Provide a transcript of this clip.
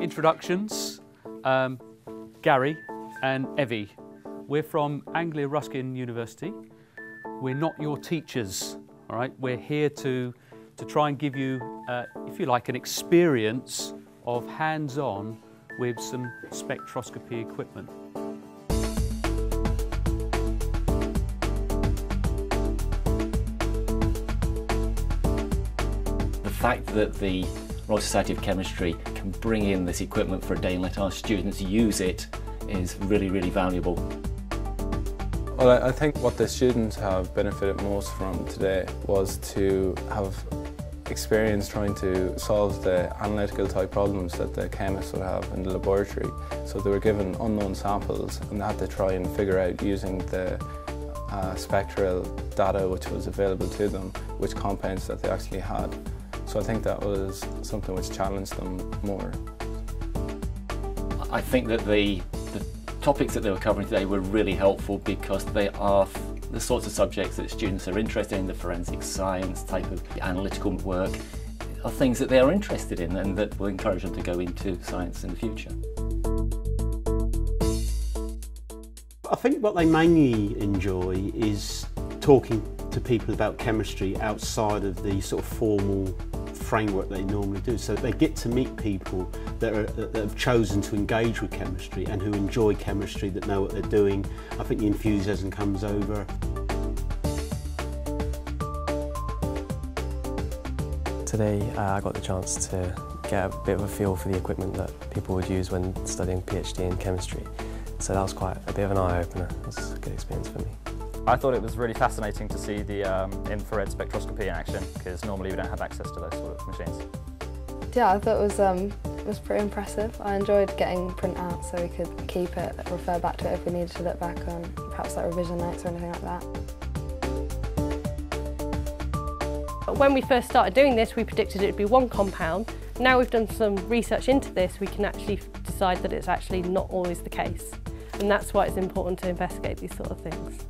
Introductions, um, Gary and Evie. We're from Anglia Ruskin University. We're not your teachers, all right? We're here to, to try and give you, uh, if you like, an experience of hands-on with some spectroscopy equipment. Fact that the Royal Society of Chemistry can bring in this equipment for a day and let our students use it is really, really valuable. Well, I think what the students have benefited most from today was to have experience trying to solve the analytical type problems that the chemists would have in the laboratory. So they were given unknown samples and they had to try and figure out using the uh, spectral data which was available to them, which compounds that they actually had. So I think that was something which challenged them more. I think that the, the topics that they were covering today were really helpful because they are the sorts of subjects that students are interested in, the forensic science type of analytical work, are things that they are interested in and that will encourage them to go into science in the future. I think what they mainly enjoy is talking to people about chemistry outside of the sort of formal framework they normally do. So they get to meet people that, are, that have chosen to engage with chemistry and who enjoy chemistry, that know what they're doing. I think the enthusiasm comes over. Today uh, I got the chance to get a bit of a feel for the equipment that people would use when studying PhD in chemistry. So that was quite a bit of an eye-opener. It was a good experience for me. I thought it was really fascinating to see the um, infrared spectroscopy in action because normally we don't have access to those sort of machines. Yeah, I thought it was, um, it was pretty impressive. I enjoyed getting printouts so we could keep it, refer back to it if we needed to look back on perhaps like revision notes or anything like that. When we first started doing this, we predicted it would be one compound. Now we've done some research into this, we can actually decide that it's actually not always the case. And that's why it's important to investigate these sort of things.